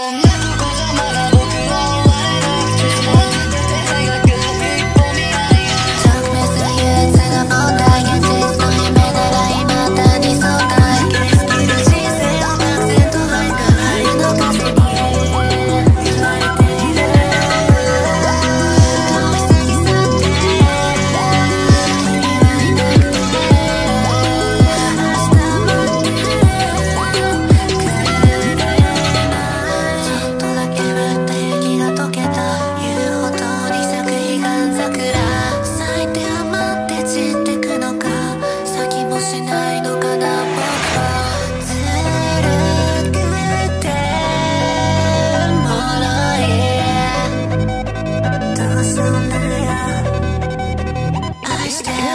Comiendo con.